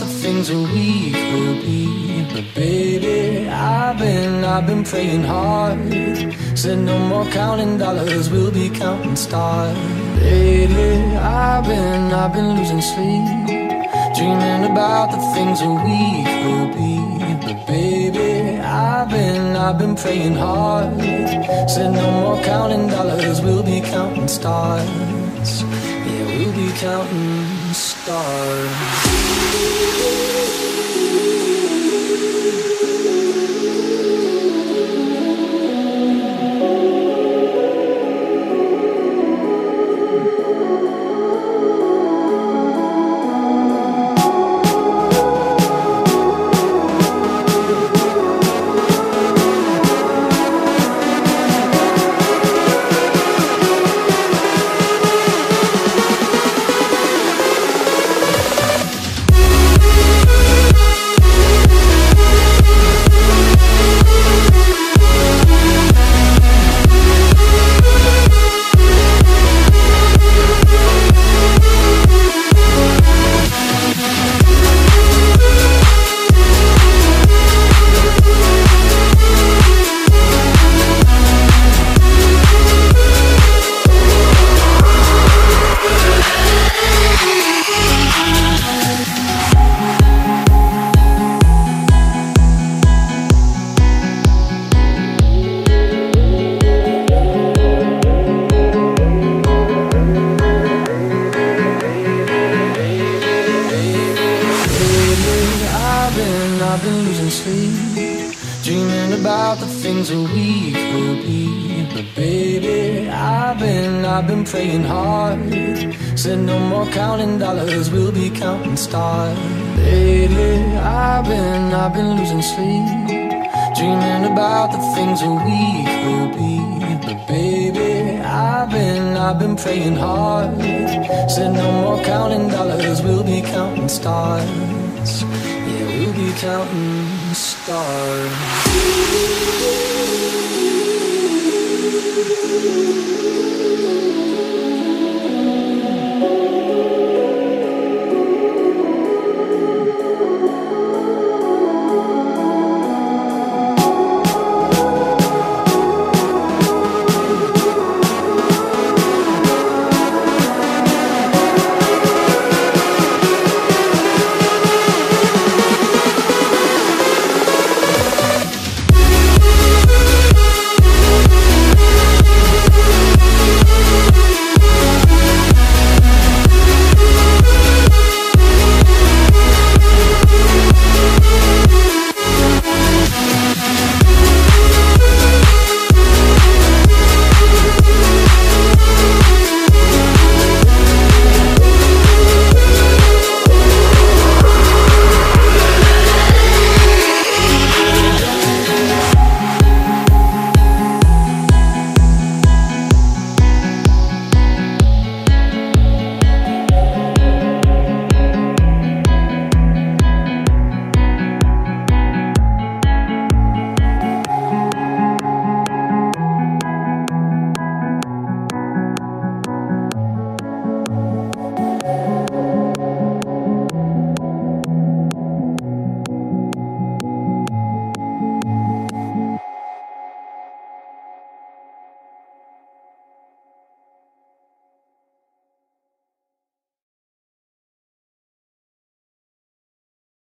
things that we will be. But baby, I've been, I've been praying hard. Said no more counting dollars, we'll be counting stars. Lately, I've been, I've been losing sleep. Dreaming about the things that we will be. But baby, I've been, I've been praying hard. Said no more counting dollars, we'll be counting stars. Yeah, we'll be counting stars. Sleep Dreaming about the things a week will be. But baby, I've been, I've been praying hard. Said no more counting dollars, we'll be counting stars. Lately, I've been, I've been losing sleep Dreaming about the things a week will be. But baby, I've been, I've been praying hard. Said no more counting dollars, we'll be counting stars counting stars.